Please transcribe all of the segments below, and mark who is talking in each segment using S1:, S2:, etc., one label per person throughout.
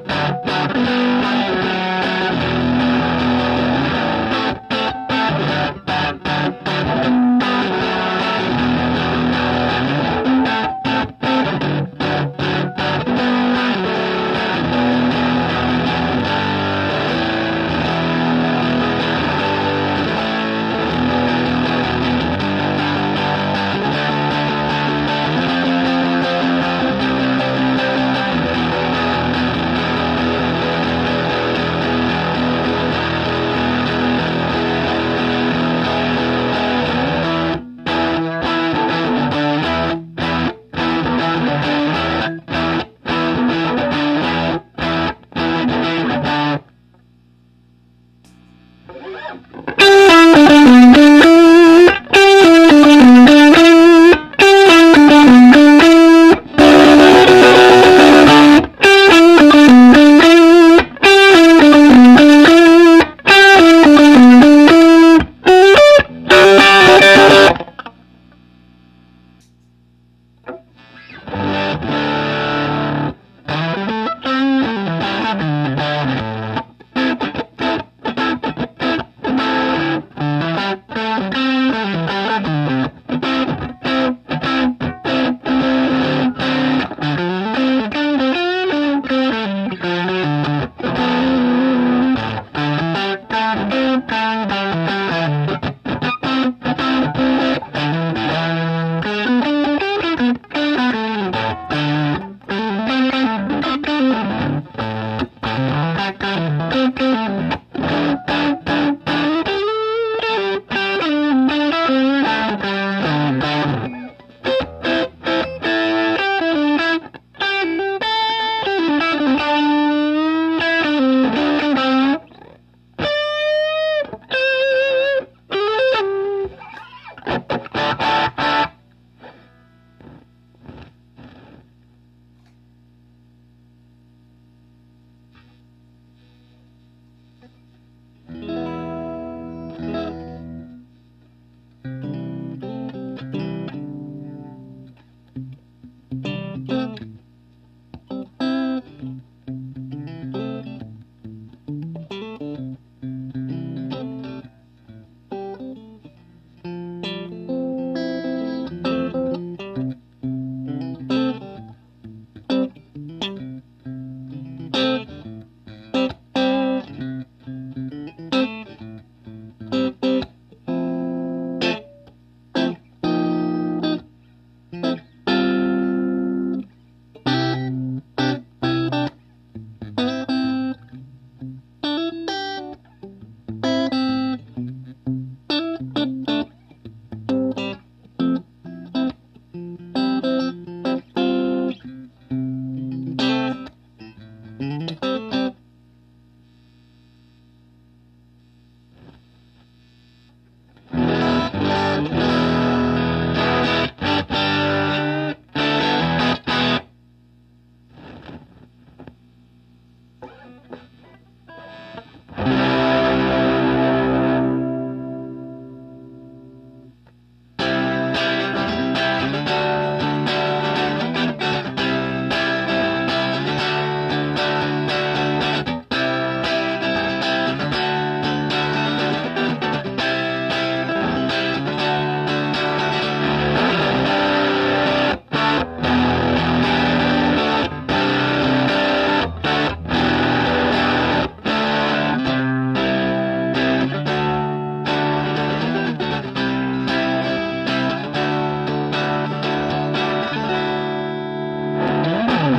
S1: Música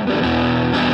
S1: Música